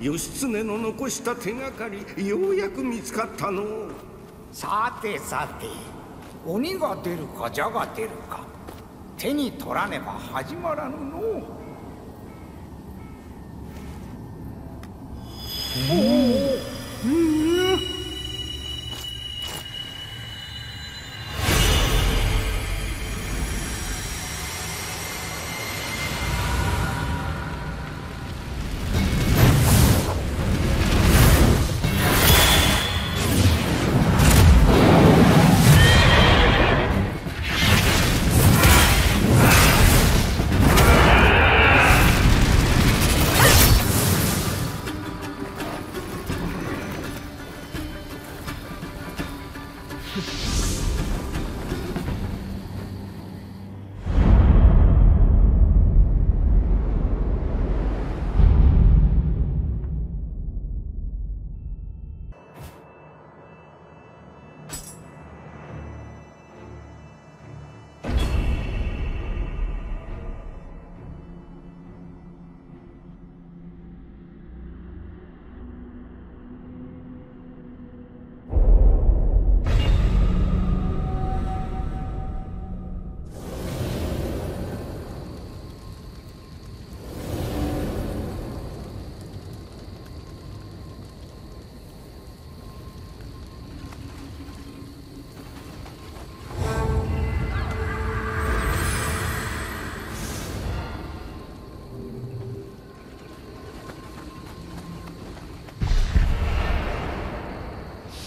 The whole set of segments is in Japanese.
義経の残した手がかりようやく見つかったの。さてさて鬼が出るか蛇が出るか手に取らねば始まらぬの。おおうん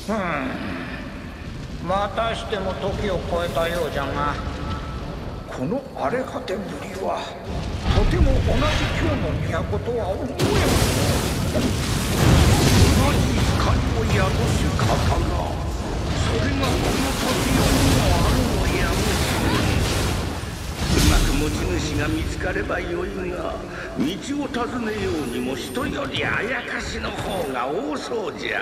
またしても時を超えたようじゃがこの荒れ果てぶりはとても同じ京の都とは思えん。同じ光を宿す刀。それがこの時よりもあるのやうまく持ち主が見つかればよいが道を尋ねようにも人よりあやかしの方が多そうじゃ。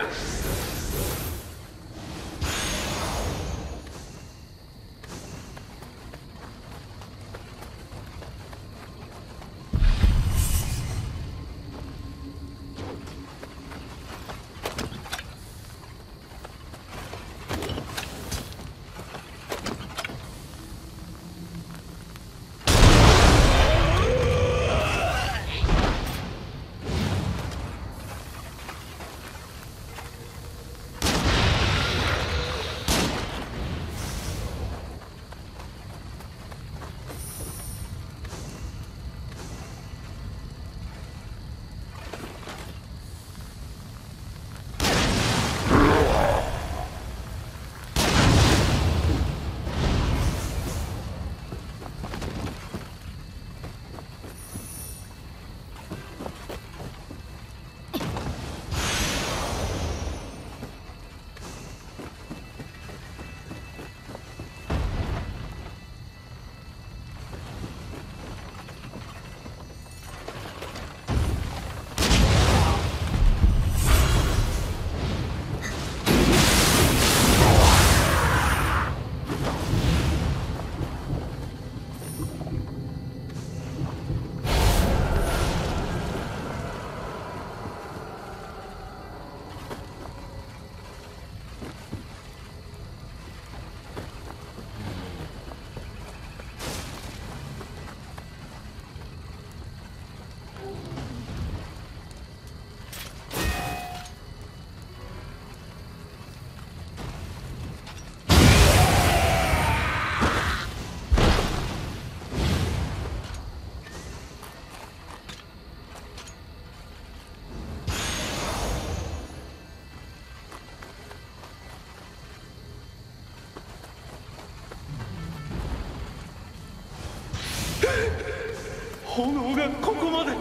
がここまで。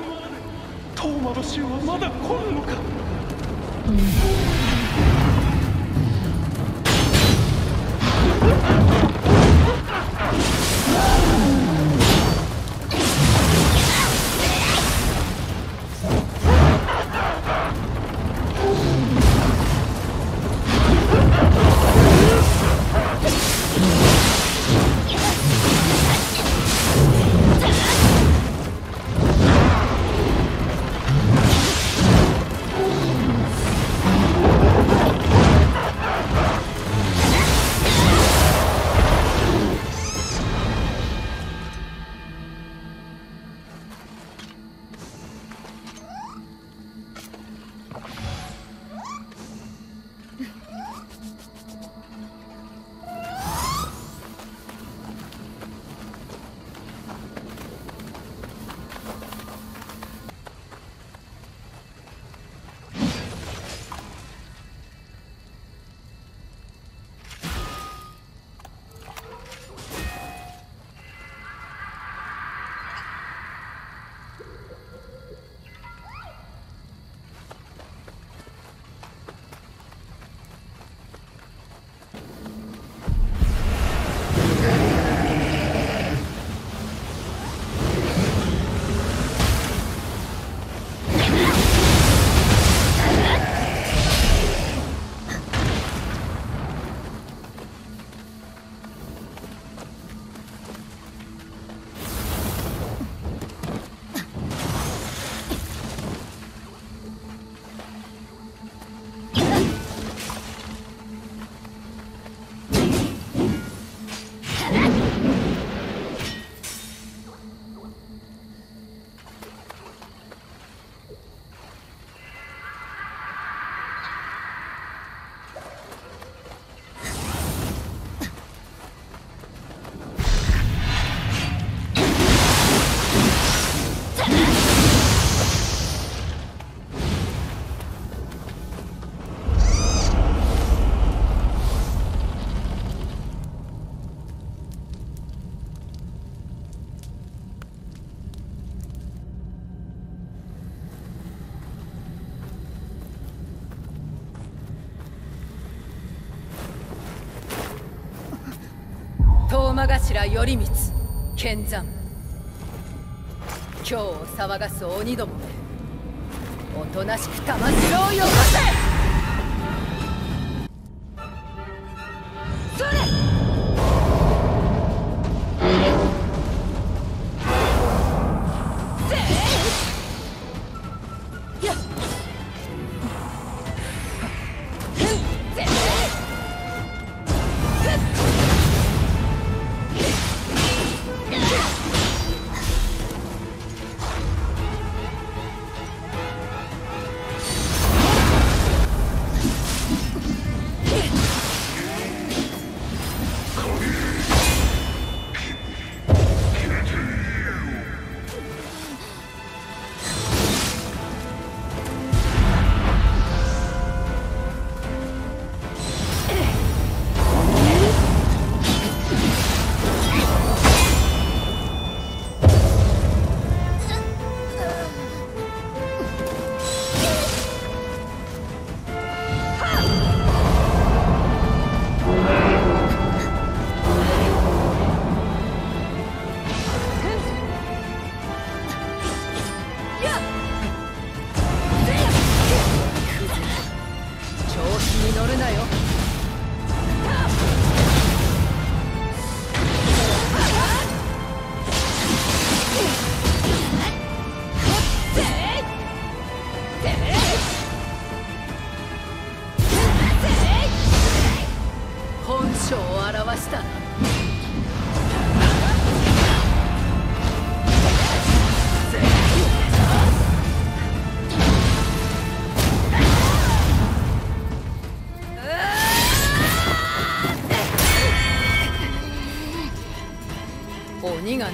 トーマの死はまだ来るのか、うん頼光剣山。今日を騒がす鬼どもめ。おとなしく玉城をよこせ。それ！なよ。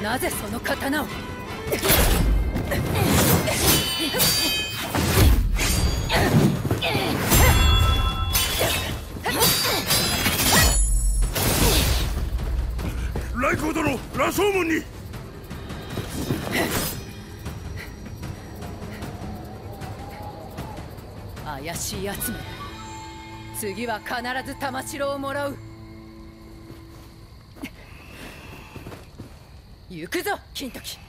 なぜその刀を？来光殿羅生門に。怪しいやつめ。次は必ず玉城をもらう行くぞ金時。